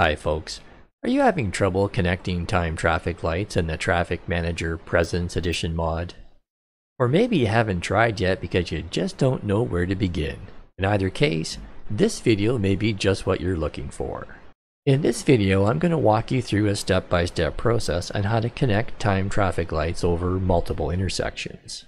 Hi folks, are you having trouble connecting time traffic lights in the Traffic Manager President's Edition mod? Or maybe you haven't tried yet because you just don't know where to begin. In either case, this video may be just what you're looking for. In this video, I'm going to walk you through a step-by-step -step process on how to connect time traffic lights over multiple intersections.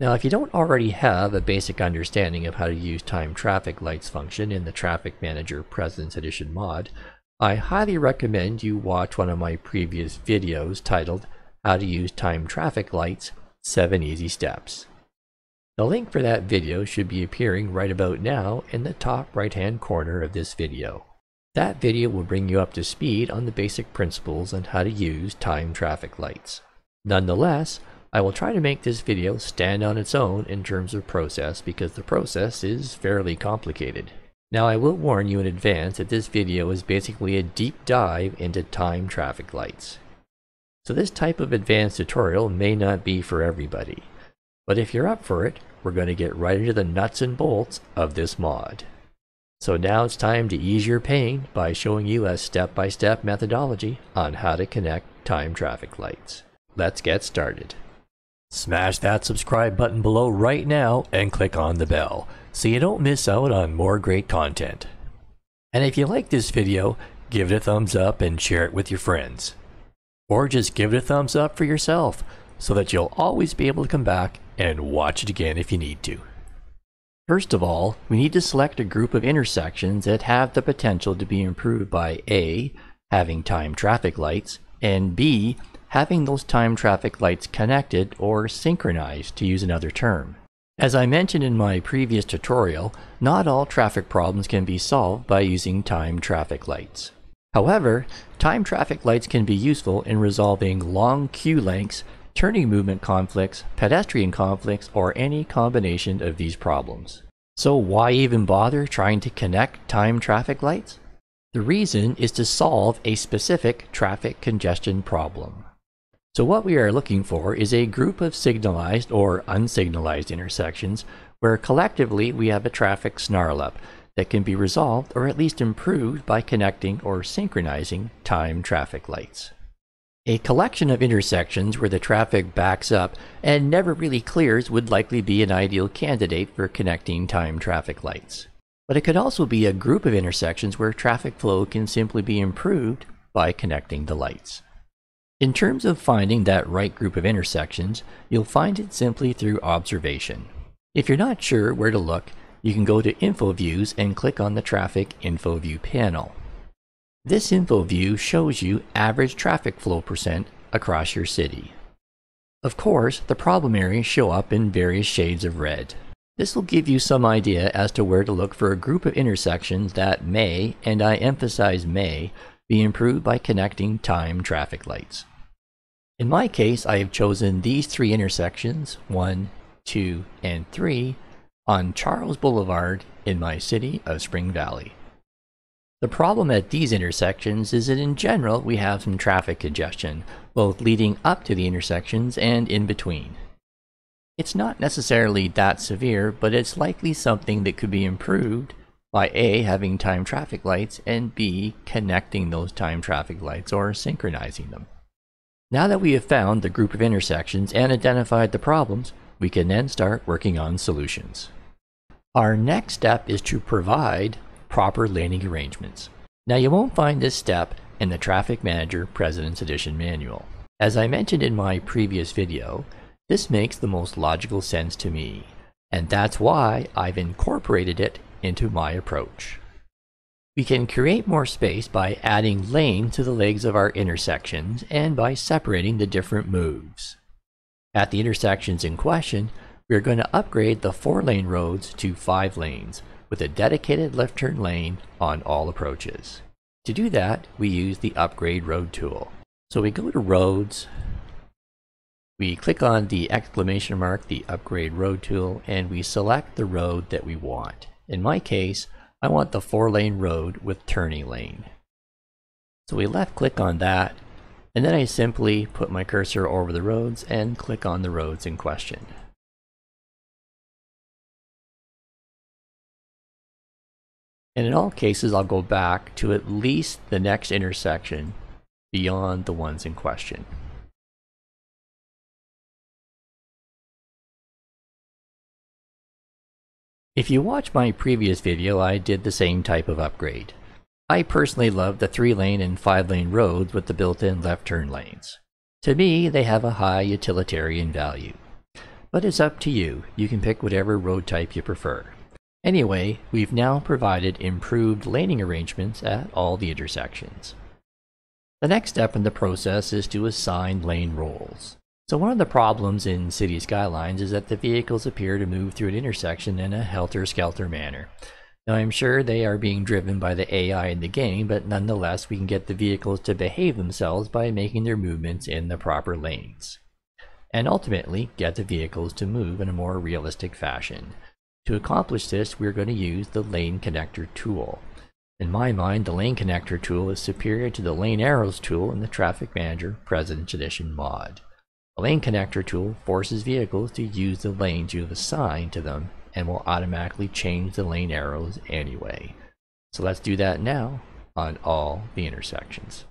Now, if you don't already have a basic understanding of how to use time traffic lights function in the Traffic Manager President's Edition mod, I highly recommend you watch one of my previous videos titled How to Use Timed Traffic Lights 7 Easy Steps. The link for that video should be appearing right about now in the top right hand corner of this video. That video will bring you up to speed on the basic principles on how to use time traffic lights. Nonetheless, I will try to make this video stand on its own in terms of process because the process is fairly complicated. Now I will warn you in advance that this video is basically a deep dive into time traffic lights. So this type of advanced tutorial may not be for everybody. But if you're up for it, we're going to get right into the nuts and bolts of this mod. So now it's time to ease your pain by showing you a step-by-step -step methodology on how to connect time traffic lights. Let's get started. Smash that subscribe button below right now and click on the bell so you don't miss out on more great content. And if you like this video, give it a thumbs up and share it with your friends. Or just give it a thumbs up for yourself so that you'll always be able to come back and watch it again if you need to. First of all, we need to select a group of intersections that have the potential to be improved by A. having time traffic lights, and B. having those time traffic lights connected or synchronized to use another term. As I mentioned in my previous tutorial, not all traffic problems can be solved by using time traffic lights. However, time traffic lights can be useful in resolving long queue lengths, turning movement conflicts, pedestrian conflicts, or any combination of these problems. So why even bother trying to connect time traffic lights? The reason is to solve a specific traffic congestion problem. So what we are looking for is a group of signalized or unsignalized intersections where collectively we have a traffic snarl-up that can be resolved or at least improved by connecting or synchronizing time traffic lights. A collection of intersections where the traffic backs up and never really clears would likely be an ideal candidate for connecting time traffic lights. But it could also be a group of intersections where traffic flow can simply be improved by connecting the lights. In terms of finding that right group of intersections, you'll find it simply through observation. If you're not sure where to look, you can go to Info Views and click on the Traffic Info View panel. This info view shows you average traffic flow percent across your city. Of course, the problem areas show up in various shades of red. This will give you some idea as to where to look for a group of intersections that may, and I emphasize may, be improved by connecting time traffic lights. In my case, I have chosen these three intersections, 1, 2, and 3, on Charles Boulevard in my city of Spring Valley. The problem at these intersections is that in general we have some traffic congestion, both leading up to the intersections and in between. It's not necessarily that severe, but it's likely something that could be improved by A, having time traffic lights, and B, connecting those time traffic lights or synchronizing them. Now that we have found the group of intersections and identified the problems, we can then start working on solutions. Our next step is to provide proper laning arrangements. Now you won't find this step in the Traffic Manager President's Edition manual. As I mentioned in my previous video, this makes the most logical sense to me, and that's why I've incorporated it into my approach. We can create more space by adding lane to the legs of our intersections and by separating the different moves. At the intersections in question, we are going to upgrade the 4-lane roads to 5 lanes with a dedicated left turn lane on all approaches. To do that, we use the Upgrade Road tool. So we go to Roads, we click on the exclamation mark, the Upgrade Road tool, and we select the road that we want. In my case, I want the four lane road with turning lane. So we left click on that, and then I simply put my cursor over the roads and click on the roads in question. And in all cases, I'll go back to at least the next intersection beyond the ones in question. If you watch my previous video, I did the same type of upgrade. I personally love the 3-lane and 5-lane roads with the built-in left turn lanes. To me, they have a high utilitarian value. But it's up to you, you can pick whatever road type you prefer. Anyway, we've now provided improved laning arrangements at all the intersections. The next step in the process is to assign lane roles. So one of the problems in city skylines is that the vehicles appear to move through an intersection in a helter-skelter manner. Now I'm sure they are being driven by the AI in the game, but nonetheless we can get the vehicles to behave themselves by making their movements in the proper lanes. And ultimately get the vehicles to move in a more realistic fashion. To accomplish this, we're going to use the Lane Connector tool. In my mind, the Lane Connector tool is superior to the Lane Arrows tool in the Traffic Manager President's Edition mod. The lane connector tool forces vehicles to use the lanes you have assigned to them and will automatically change the lane arrows anyway. So let's do that now on all the intersections.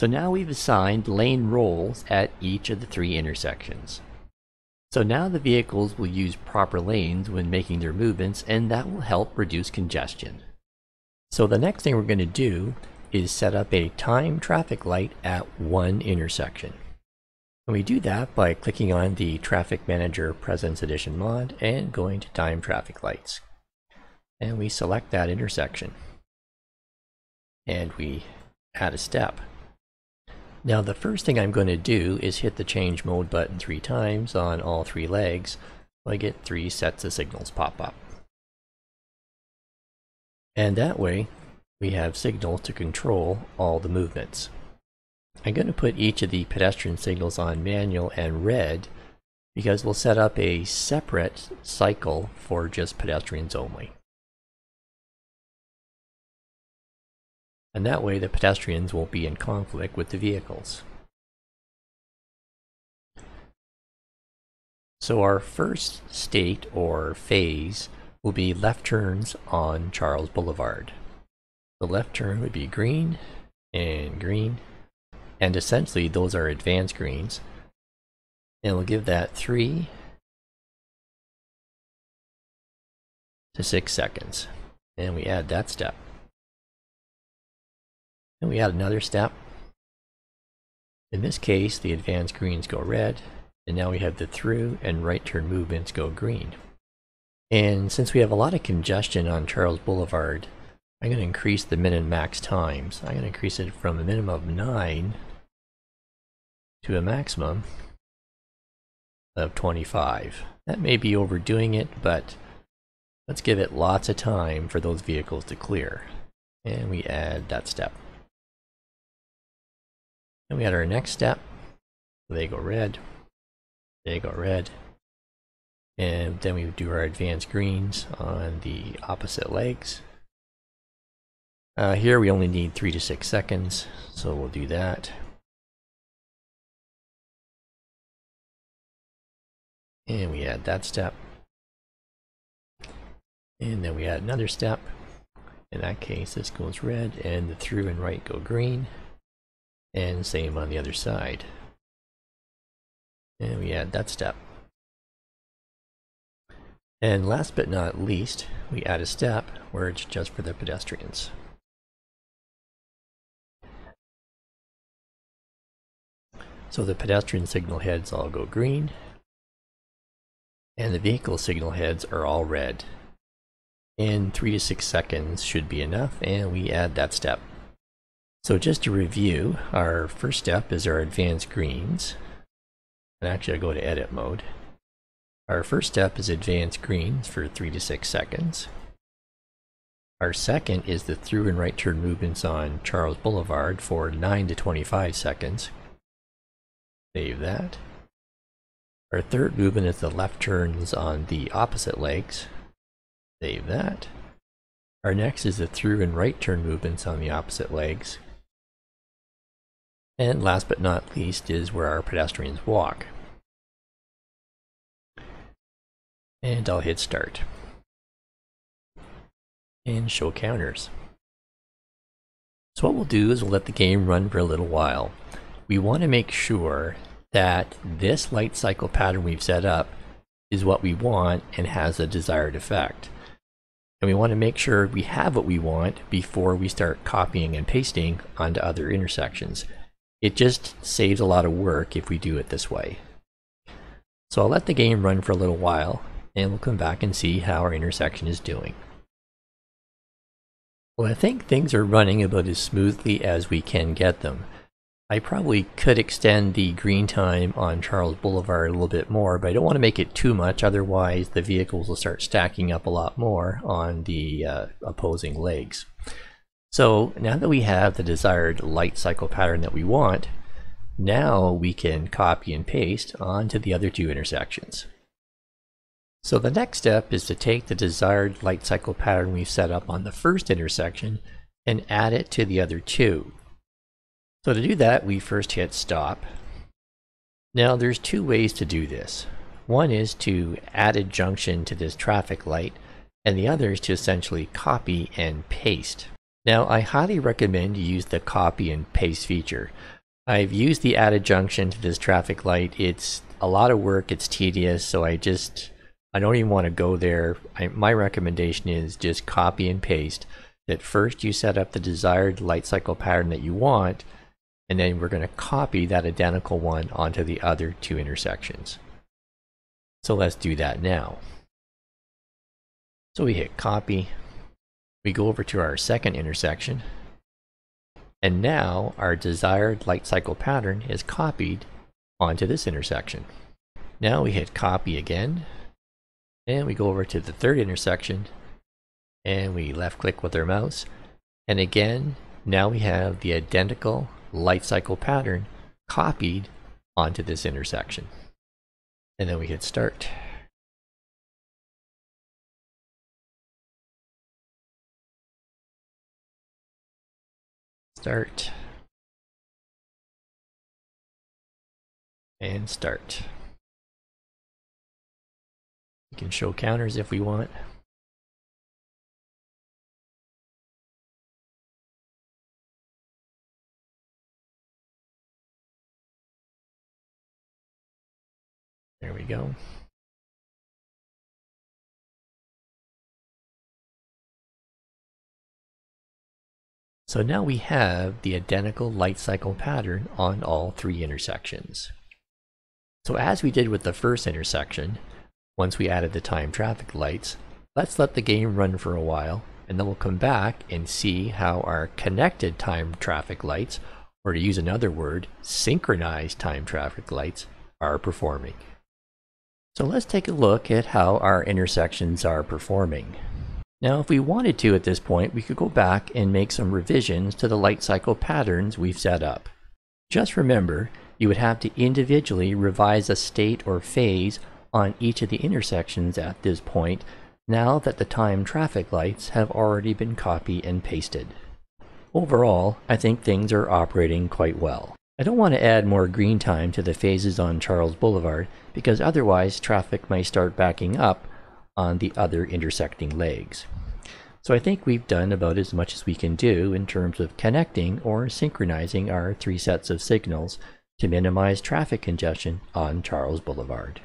So now we've assigned lane roles at each of the three intersections. So now the vehicles will use proper lanes when making their movements and that will help reduce congestion. So the next thing we're going to do is set up a time traffic light at one intersection. And we do that by clicking on the Traffic Manager President's Edition mod and going to Timed Traffic Lights. And we select that intersection. And we add a step. Now the first thing I'm going to do is hit the change mode button three times on all three legs so I get three sets of signals pop up. And that way we have signals to control all the movements. I'm going to put each of the pedestrian signals on manual and red because we'll set up a separate cycle for just pedestrians only. And that way the pedestrians won't be in conflict with the vehicles. So our first state or phase will be left turns on Charles Boulevard. The left turn would be green and green, and essentially those are advanced greens. And we'll give that 3 to 6 seconds. And we add that step. And we add another step. In this case, the advanced greens go red, and now we have the through and right turn movements go green. And since we have a lot of congestion on Charles Boulevard, I'm going to increase the min and max times. I'm going to increase it from a minimum of 9 to a maximum of 25. That may be overdoing it, but let's give it lots of time for those vehicles to clear. And we add that step. Then we had our next step. They go red. They go red. And then we do our advanced greens on the opposite legs. Uh, here we only need 3 to 6 seconds, so we'll do that. And we add that step. And then we add another step. In that case, this goes red and the through and right go green. And same on the other side. And we add that step. And last but not least, we add a step where it's just for the pedestrians. So the pedestrian signal heads all go green, and the vehicle signal heads are all red. In 3 to 6 seconds should be enough, and we add that step. So just to review, our first step is our advanced greens. And actually I go to edit mode. Our first step is advanced greens for 3 to 6 seconds. Our second is the through and right turn movements on Charles Boulevard for 9 to 25 seconds. Save that. Our third movement is the left turns on the opposite legs. Save that. Our next is the through and right turn movements on the opposite legs. And last but not least is where our pedestrians walk. And I'll hit start. And show counters. So what we'll do is we'll let the game run for a little while. We want to make sure that this light cycle pattern we've set up is what we want and has a desired effect. And we want to make sure we have what we want before we start copying and pasting onto other intersections. It just saves a lot of work if we do it this way. So I'll let the game run for a little while, and we'll come back and see how our intersection is doing. Well, I think things are running about as smoothly as we can get them. I probably could extend the green time on Charles Boulevard a little bit more, but I don't want to make it too much, otherwise the vehicles will start stacking up a lot more on the uh, opposing legs. So now that we have the desired light cycle pattern that we want, now we can copy and paste onto the other two intersections. So the next step is to take the desired light cycle pattern we've set up on the first intersection and add it to the other two. So to do that, we first hit stop. Now there's two ways to do this. One is to add a junction to this traffic light, and the other is to essentially copy and paste. Now, I highly recommend you use the copy and paste feature. I've used the added junction to this traffic light. It's a lot of work, it's tedious, so I just, I don't even want to go there. I, my recommendation is just copy and paste. That first you set up the desired light cycle pattern that you want, and then we're going to copy that identical one onto the other two intersections. So let's do that now. So we hit copy, we go over to our second intersection, and now our desired light cycle pattern is copied onto this intersection. Now we hit copy again, and we go over to the third intersection, and we left click with our mouse, and again, now we have the identical light cycle pattern copied onto this intersection. And then we hit start. Start. And start. We can show counters if we want. There we go. So now we have the identical light cycle pattern on all three intersections. So as we did with the first intersection, once we added the time traffic lights, let's let the game run for a while, and then we'll come back and see how our connected time traffic lights, or to use another word, synchronized time traffic lights, are performing. So let's take a look at how our intersections are performing. Now, if we wanted to at this point, we could go back and make some revisions to the light cycle patterns we've set up. Just remember, you would have to individually revise a state or phase on each of the intersections at this point now that the time traffic lights have already been copied and pasted. Overall, I think things are operating quite well. I don't want to add more green time to the phases on Charles Boulevard because otherwise traffic may start backing up on the other intersecting legs. So I think we've done about as much as we can do in terms of connecting or synchronizing our three sets of signals to minimize traffic congestion on Charles Boulevard.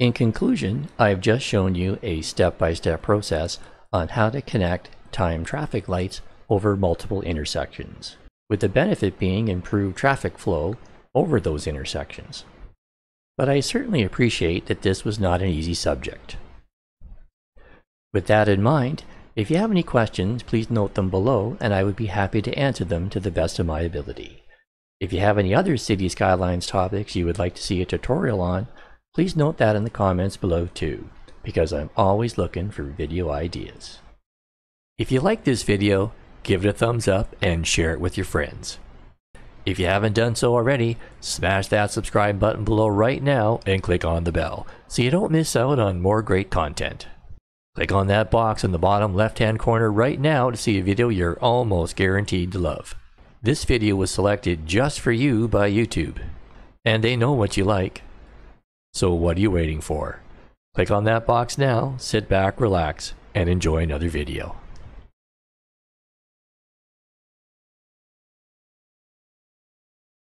In conclusion, I have just shown you a step-by-step -step process on how to connect time traffic lights over multiple intersections, with the benefit being improved traffic flow over those intersections. But I certainly appreciate that this was not an easy subject. With that in mind, if you have any questions, please note them below and I would be happy to answer them to the best of my ability. If you have any other City Skylines topics you would like to see a tutorial on, please note that in the comments below too, because I'm always looking for video ideas. If you like this video, give it a thumbs up and share it with your friends. If you haven't done so already, smash that subscribe button below right now and click on the bell so you don't miss out on more great content. Click on that box in the bottom left hand corner right now to see a video you're almost guaranteed to love. This video was selected just for you by YouTube. And they know what you like. So what are you waiting for? Click on that box now, sit back, relax, and enjoy another video.